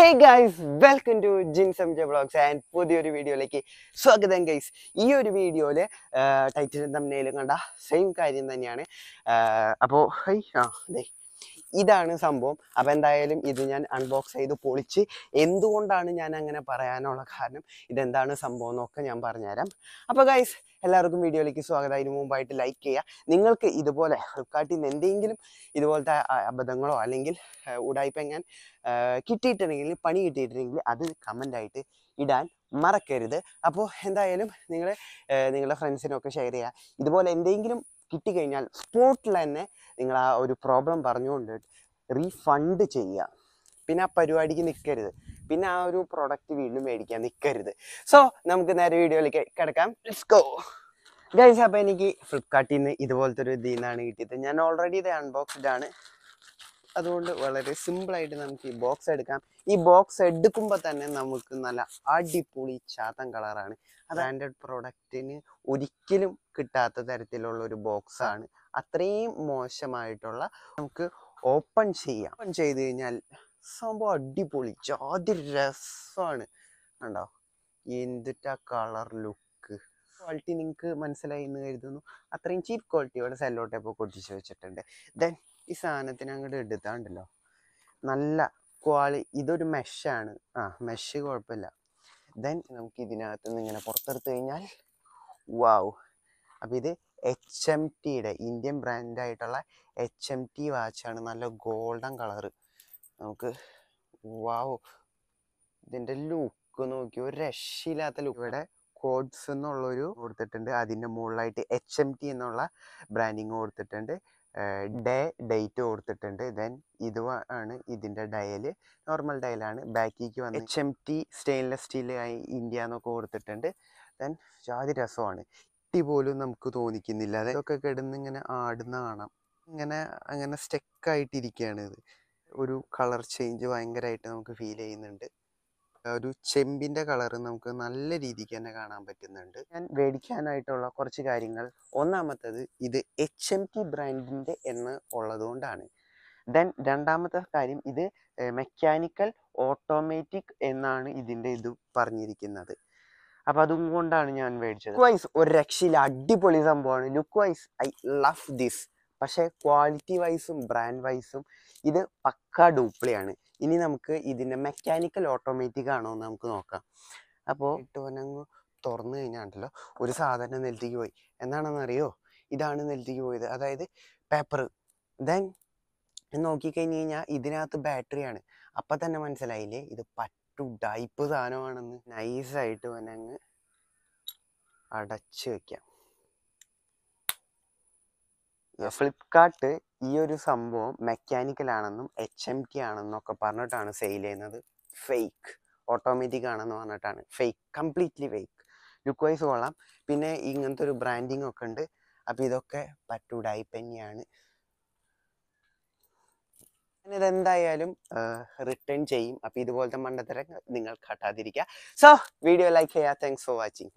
Hey guys welcome to Jins M blogs and പുതിയൊരു വീഡിയോയിലേക്ക് സ്വാഗതം ഗൈസ് ഈ ഒരു വീഡിയോയിൽ ടൈറ്റിലും തമ്മിലും കണ്ട സെയിം കാര്യം തന്നെയാണ്. അപ്പോൾ ഹൈ ആ ദേ ഇതാണ് സംഭവം. അപ്പോൾ എന്തായാലും ഇത് ഞാൻ അൺബോക്സ് ചെയ്ത് പൊളിച്ച് എന്തുകൊണ്ടാണ് ഞാൻ അങ്ങനെ പറയാനുള്ള കാരണം ഇതെന്താണ് സംഭവം എന്നൊക്കെ ഞാൻ പറഞ്ഞുതരാം. അപ്പോൾ ഗൈസ് എല്ലാവർക്കും വീഡിയോയിലേക്ക് സ്വാഗതം. അതിന് മുമ്പായിട്ട് ലൈക്ക് ചെയ്യുക. നിങ്ങൾക്ക് ഇതുപോലെ ഫ്ലിപ്കാർട്ടിൽ നിന്ന് എന്തെങ്കിലും ഇതുപോലത്തെ അബദ്ധങ്ങളോ അല്ലെങ്കിൽ ഉടായ്പ ഞാൻ കിട്ടിയിട്ടുണ്ടെങ്കിൽ പണി കിട്ടിയിട്ടുണ്ടെങ്കിൽ അത് കമന്റായിട്ട് ഇടാൻ മറക്കരുത്. അപ്പോൾ എന്തായാലും നിങ്ങൾ നിങ്ങളുടെ ഫ്രണ്ട്സിനൊക്കെ ഷെയർ ചെയ്യുക. ഇതുപോലെ എന്തെങ്കിലും കിട്ടിക്കഴിഞ്ഞാൽ സ്പോട്ടിൽ തന്നെ നിങ്ങൾ ആ ഒരു പ്രോബ്ലം പറഞ്ഞുകൊണ്ട് റീഫണ്ട് ചെയ്യുക. പിന്നെ ആ പരിപാടിക്ക് നിൽക്കരുത് പിന്നെ ആ ഒരു പ്രൊഡക്റ്റ് വീണ്ടും മേടിക്കാൻ നിൽക്കരുത് സോ നമുക്ക് നേരെ വീഡിയോയിലേക്ക് കിടക്കാം. ലെറ്റ്സ് ഗോ ഗൈസ് അപ്പോൾ എനിക്ക് ഫ്ലിപ്കാർട്ടിൽ നിന്ന് ഇതുപോലത്തെ ഒരു ഇതിൽ നിന്നാണ് കിട്ടിയത്. ഞാൻ ഓൾറെഡി ഇത് അൺബോക്സ്ഡ് ആണ്. അതുകൊണ്ട് വളരെ സിമ്പിളായിട്ട് നമുക്ക് ഈ ബോക്സ് എടുക്കാം. ഈ ബോക്സ് എടുക്കുമ്പോൾ തന്നെ നമുക്ക് നല്ല അടിപൊളി ചാത്തൻ കളറാണ് ബ്രാൻഡഡ് പ്രോഡക്റ്റിന് ഒരിക്കലും കിട്ടാത്ത തരത്തിലുള്ള ഒരു ബോക്സാണ് അത്രയും മോശമായിട്ടുള്ള നമുക്ക് ഓപ്പൺ ചെയ്യാം. ഓപ്പൺ ചെയ്ത് കഴിഞ്ഞാൽ സംഭവം അടിപൊളി. ജാതി രസമാണ് കണ്ടോ? എന്തിട്ടാ കളർ ലുക്ക് ക്വാളിറ്റി നിങ്ങൾക്ക് മനസ്സിലായി എന്ന് കരുതുന്നു. അത്രയും ചീപ്പ് ക്വാളിറ്റി ക്വാളിറ്റിയോടെ സെല്ലോ ടേപ്പ് കൊട്ടിച്ച് വെച്ചിട്ടുണ്ട്. ദെൻ ഈ സാധനത്തിന് അങ്ങോട്ട് എടുത്താണ്ടല്ലോ. നല്ല ക്വാളി ഇതൊരു മെഷാണ് ആ മെഷ് കുഴപ്പമില്ല ദെൻ നമുക്ക് ഇതിനകത്ത് നിന്ന് ഇങ്ങനെ പുറത്തെടുത്ത് കഴിഞ്ഞാൽ വാവ് അപ്പം ഇത് എച്ച് എം ടിയുടെ ഇന്ത്യൻ ബ്രാൻഡായിട്ടുള്ള എച്ച് എം ടി വാച്ചാണ് നല്ല ഗോൾഡൻ കളറ് നമുക്ക് വാവ് ഇതിന്റെ ലുക്ക് നോക്കി ഒരു രക്ഷയില്ലാത്ത ലുക്ക് ഇവിടെ കോഡ്സ് എന്നുള്ളൊരു കൊടുത്തിട്ടുണ്ട്. അതിന്റെ മുകളിലായിട്ട് എച്ച് എം ടി എന്നുള്ള ബ്രാൻഡിങ് കൊടുത്തിട്ടുണ്ട്. ഡേ ഡേറ്റ് കൊടുത്തിട്ടുണ്ട്. ദെൻ ഇത് ആണ് ഇതിന്റെ ഡയൽ നോർമൽ ഡയലാണ് ബാക്കിക്ക് വന്ന് H M T stainless steel India എന്നൊക്കെ കൊടുത്തിട്ടുണ്ട്. ദെൻ ജാതി രസമാണ്. ഇട്ടി പോലും നമുക്ക് തോന്നിക്കുന്നില്ല. അതൊക്കെ കിടന്ന് ഇങ്ങനെ ആടുന്ന കാണാം. ഇങ്ങനെ അങ്ങനെ സ്റ്റെക്കായിട്ടിരിക്കുകയാണ് ഇത്. ഒരു കളർ ചേഞ്ച് ഭയങ്കരമായിട്ട് നമുക്ക് ഫീൽ ചെയ്യുന്നുണ്ട്. ഒരു ചെമ്പിന്റെ കളർ നമുക്ക് നല്ല രീതിക്ക് തന്നെ കാണാൻ പറ്റുന്നുണ്ട്. ഞാൻ മേടിക്കാനായിട്ടുള്ള കുറച്ച് കാര്യങ്ങൾ. ഒന്നാമത്തത് ഇത് എച്ച് എം ടി ബ്രാൻഡിന്റെ എന്ന് ഉള്ളതുകൊണ്ടാണ്. ദെൻ രണ്ടാമത്തെ കാര്യം ഇത് മെക്കാനിക്കൽ ഓട്ടോമാറ്റിക് എന്നാണ് ഇതിന്റെ ഇത് പറഞ്ഞിരിക്കുന്നത്. അപ്പോൾ അതും കൊണ്ടാണ് ഞാൻ മേടിച്ചത് ലുക്ക് വൈസ് ഒരു രക്ഷയില്ല. അടിപൊളി സംഭവമാണ് look wise I love this പക്ഷേ ക്വാളിറ്റി വൈസും ബ്രാൻഡ് വൈസും ഇത് പക്ക ഡൂപ്ലിയാണ്. ഇനി നമുക്ക് ഇതിന്റെ മെക്കാനിക്കൽ ഓട്ടോമാറ്റിക് ആണോ എന്ന് നമുക്ക് നോക്കാം. അപ്പോൾ ഇട്ടുവനങ്ങ് തുറന്നു കഴിഞ്ഞാണ്ടല്ലോ ഒരു സാധനം നെൽത്തിക്ക് പോയി. എന്താണെന്നറിയോ? ഇതാണ് നെൽത്തിക്ക് പോയത്. അതായത് പേപ്പർ ദെൻ നോക്കിക്കഴിഞ്ഞ് കഴിഞ്ഞാൽ ഇതിനകത്ത് ബാറ്ററിയാണ് അപ്പം തന്നെ മനസ്സിലായില്ലേ? ഇത് പറ്റു ഡൈപ്പ് സാധനമാണെന്ന് നൈസായിട്ട് വനങ്ങ് അടച്ചു വെക്കാം. ഫ്ലിപ്കാർട്ട് ഈ ഒരു സംഭവം മെക്കാനിക്കൽ ആണെന്നും എച്ച് എം ടി ആണെന്നും ഒക്കെ പറഞ്ഞിട്ടാണ് സെയിൽ ചെയ്യുന്നത്. ഫേക്ക് ഓട്ടോമാറ്റിക് ആണെന്ന് പറഞ്ഞിട്ടാണ്. Fake completely fake look wise കൊള്ളാം. പിന്നെ ഇങ്ങനത്തെ ഒരു ബ്രാൻഡിങ് ഒക്കെ ഉണ്ട്. അപ്പോൾ ഇതൊക്കെ പറ്റൂടായി തന്നെയാണ്. ഇതെന്തായാലും റിട്ടേൺ ചെയ്യും. അപ്പോൾ ഇതുപോലത്തെ മണ്ടത്തരം നിങ്ങൾ കട്ടാതിരിക്കുക. സോ വീഡിയോ ലൈക്ക് ചെയ്യുക താങ്ക്സ് ഫോർ വാച്ചിങ്